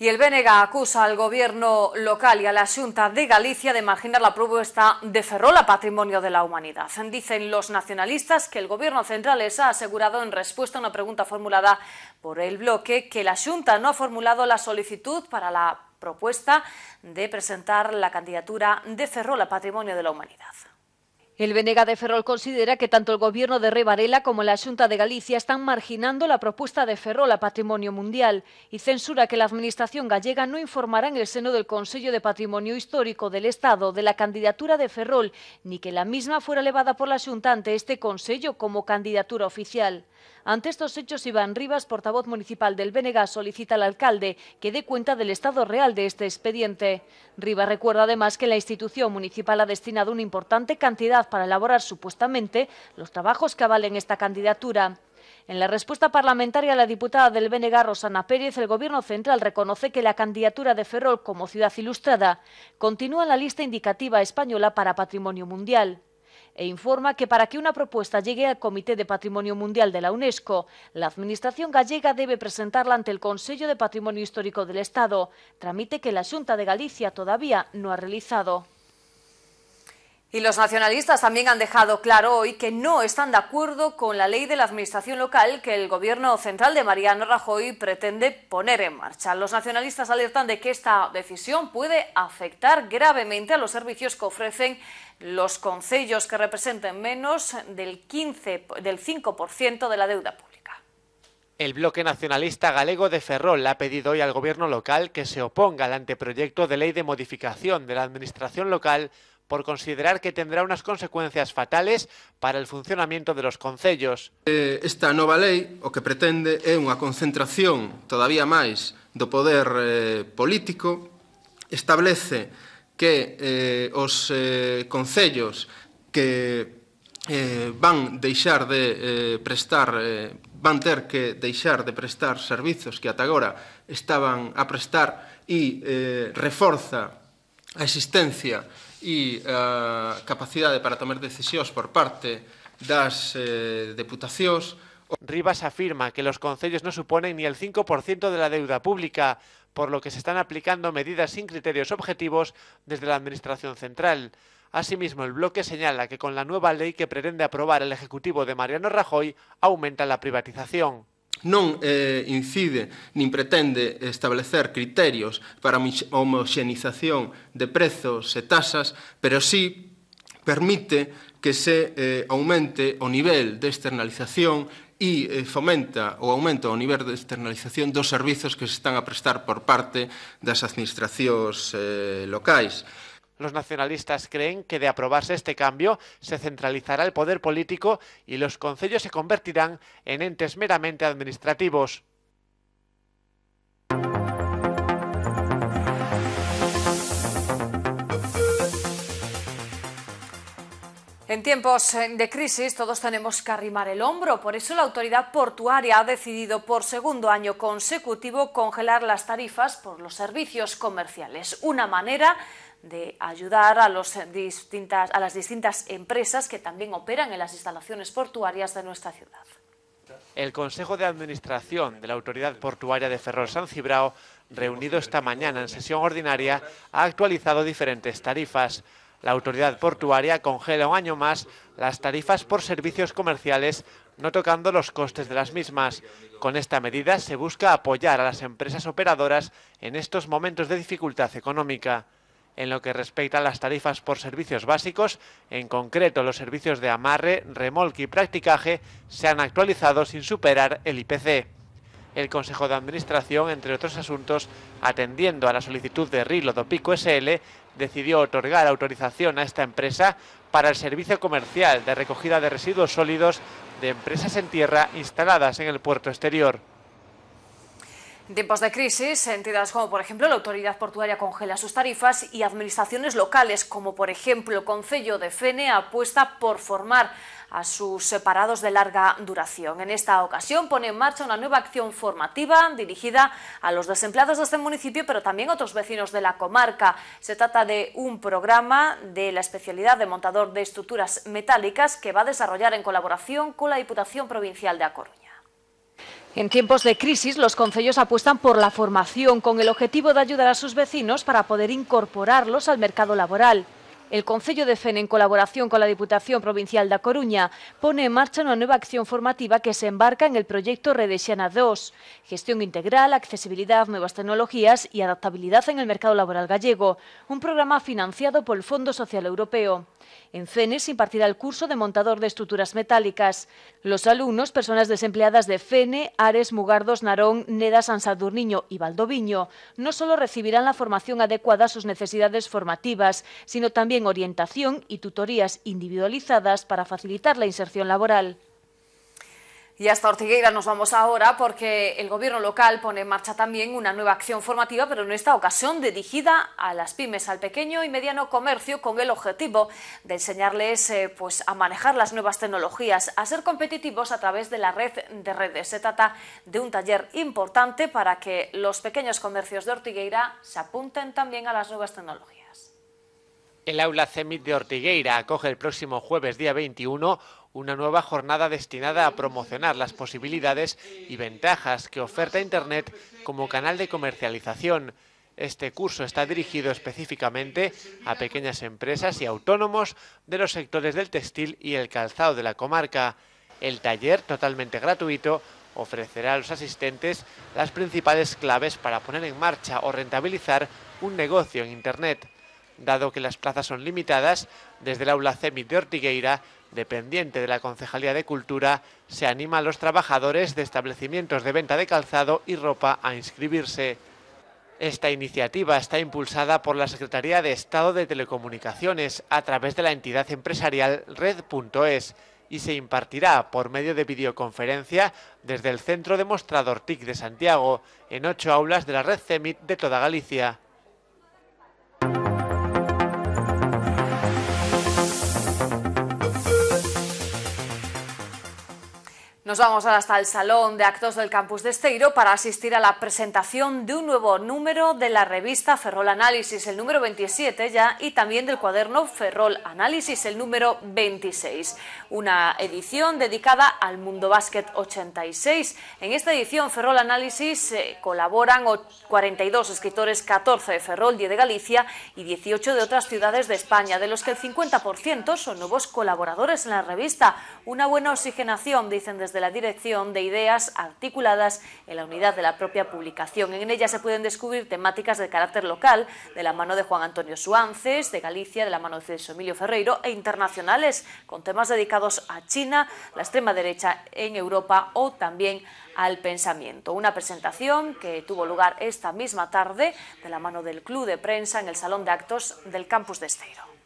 Y el BNG acusa al gobierno local y a la Junta de Galicia de marginar la propuesta de Ferrol a patrimonio de la humanidad. Dicen los nacionalistas que el gobierno central les ha asegurado en respuesta a una pregunta formulada por el bloque que la Junta no ha formulado la solicitud para la propuesta de presentar la candidatura de Ferrol a patrimonio de la humanidad. El Venega de Ferrol considera que tanto el gobierno de Rey como la Junta de Galicia están marginando la propuesta de Ferrol a Patrimonio Mundial y censura que la Administración gallega no informará en el seno del Consejo de Patrimonio Histórico del Estado de la candidatura de Ferrol ni que la misma fuera elevada por la Junta ante este Consejo como candidatura oficial. Ante estos hechos, Iván Rivas, portavoz municipal del BNG, solicita al alcalde que dé cuenta del estado real de este expediente. Rivas recuerda además que la institución municipal ha destinado una importante cantidad para elaborar supuestamente los trabajos que avalen esta candidatura. En la respuesta parlamentaria a la diputada del BNG, Rosana Pérez, el Gobierno central reconoce que la candidatura de Ferrol como ciudad ilustrada continúa en la lista indicativa española para patrimonio mundial e informa que para que una propuesta llegue al Comité de Patrimonio Mundial de la UNESCO, la Administración gallega debe presentarla ante el Consejo de Patrimonio Histórico del Estado, tramite que la Junta de Galicia todavía no ha realizado. Y los nacionalistas también han dejado claro hoy que no están de acuerdo con la ley de la administración local que el gobierno central de Mariano Rajoy pretende poner en marcha. Los nacionalistas alertan de que esta decisión puede afectar gravemente a los servicios que ofrecen los concellos que representen menos del, 15, del 5% de la deuda pública. El bloque nacionalista galego de Ferrol ha pedido hoy al gobierno local que se oponga al anteproyecto de ley de modificación de la administración local por considerar que tendrá unas consecuencias fatales para el funcionamento de los concellos. Eh, esta nova lei o que pretende é unha concentración todavía máis do poder eh, político, establece que eh, os eh, concellos que eh, van deixar de eh, prestar eh, van ter que deixar de prestar servizos que ata agora estaban a prestar e eh, reforza a existencia e a capacidade para tomar decisións por parte das eh, deputacións. Rivas afirma que los concellos no suponen ni el 5% de la deuda pública, por lo que se están aplicando medidas sin criterios objetivos desde la Administración central. Asimismo, el bloque señala que con la nueva ley que pretende aprobar el Ejecutivo de Mariano Rajoy aumenta la privatización non eh, incide nin pretende establecer criterios para a homoxenización de prezos e tasas, pero sí permite que se eh, aumente o nivel de externalización e eh, fomenta o aumento o nivel de externalización dos servizos que se están a prestar por parte das administracións eh, locais. Los nacionalistas creen que de aprobarse este cambio se centralizará el poder político y los concellos se convertirán en entes meramente administrativos. En tiempos de crisis todos tenemos que arrimar el hombro, por eso la autoridad portuaria ha decidido por segundo año consecutivo congelar las tarifas por los servicios comerciales, una manera de ayudar a, las distintas empresas que también operan en las instalaciones portuarias de nuestra ciudad. El Consejo de Administración de la Autoridad Portuaria de Ferrol San Cibrao, reunido esta mañana en sesión ordinaria, ha actualizado diferentes tarifas. La autoridad portuaria congela un año más las tarifas por servicios comerciales, no tocando los costes de las mismas. Con esta medida se busca apoyar a las empresas operadoras en estos momentos de dificultad económica en lo que respecta a las tarifas por servicios básicos, en concreto los servicios de amarre, remolque y practicaje, se han actualizado sin superar el IPC. El Consejo de Administración, entre otros asuntos, atendiendo a la solicitud de Rilo do Pico SL, decidió otorgar autorización a esta empresa para el servicio comercial de recogida de residuos sólidos de empresas en tierra instaladas en el puerto exterior. En tiempos de crisis, entidades como por ejemplo la Autoridad Portuaria congela sus tarifas y administraciones locales como por ejemplo el Concello de Fene apuesta por formar a sus separados de larga duración. En esta ocasión pone en marcha una nueva acción formativa dirigida a los desempleados de este municipio, pero también a otros vecinos de la comarca. Se trata de un programa de la especialidad de montador de estructuras metálicas que va a desarrollar en colaboración con la Diputación Provincial de A Coruña. En tiempos de crisis, los concellos apuestan por la formación con el objetivo de ayudar a sus vecinos para poder incorporarlos al mercado laboral. El Concello de FEN, en colaboración con la Diputación Provincial da Coruña, pone en marcha una nueva acción formativa que se embarca en el proyecto Redesiana 2, gestión integral, accesibilidad, nuevas tecnologías y adaptabilidad en el mercado laboral gallego, un programa financiado por el Fondo Social Europeo. En FENE se impartirá el curso de montador de estructuras metálicas. Los alumnos, personas desempleadas de FENE, Ares, Mugardos, Narón, Neda, San Sadurniño y Valdoviño, no solo recibirán la formación adecuada a sus necesidades formativas, sino también orientación y tutorías individualizadas para facilitar la inserción laboral. Y hasta Ortigueira nos vamos ahora porque el gobierno local pone en marcha también una nueva acción formativa, pero en esta ocasión dirigida a las pymes, al pequeño y mediano comercio, con el objetivo de enseñarles eh, pues, a manejar las nuevas tecnologías, a ser competitivos a través de la red de redes. Se trata de un taller importante para que los pequeños comercios de Ortigueira se apunten también a las nuevas tecnologías. El aula CEMIT de Ortigueira acoge el próximo jueves día 21 una nueva jornada destinada a promocionar las posibilidades y ventajas que oferta Internet como canal de comercialización. Este curso está dirigido específicamente a pequeñas empresas y autónomos de los sectores del textil y el calzado de la comarca. El taller, totalmente gratuito, ofrecerá a los asistentes las principales claves para poner en marcha o rentabilizar un negocio en Internet. Dado que las plazas son limitadas, desde el aula CEMIT de Ortigueira dependiente de la Concejalía de Cultura, se anima a los trabajadores de establecimientos de venta de calzado y ropa a inscribirse. Esta iniciativa está impulsada por la Secretaría de Estado de Telecomunicaciones a través de la entidad empresarial Red.es y se impartirá por medio de videoconferencia desde el Centro Demostrador TIC de Santiago en ocho aulas de la red CEMIT de toda Galicia. Nos vamos ahora hasta el Salón de Actos del Campus de Esteiro para asistir a la presentación de un nuevo número de la revista Ferrol Análisis, el número 27 ya, y también del cuaderno Ferrol Análisis, el número 26. Una edición dedicada al Mundo Básquet 86. En esta edición Ferrol Análisis eh, colaboran 42 escritores, 14 de Ferrol, 10 de Galicia y 18 de otras ciudades de España, de los que el 50% son nuevos colaboradores en la revista. Una buena oxigenación, dicen desde la Dirección de Ideas articuladas en la unidad de la propia publicación. En ella se pueden descubrir temáticas de carácter local, de la mano de Juan Antonio Suances, de Galicia, de la mano de César Emilio Ferreiro, e internacionales, con temas dedicados a China, la extrema derecha en Europa o también al pensamiento. Una presentación que tuvo lugar esta misma tarde de la mano del Club de Prensa en el Salón de Actos del Campus de Esteiro.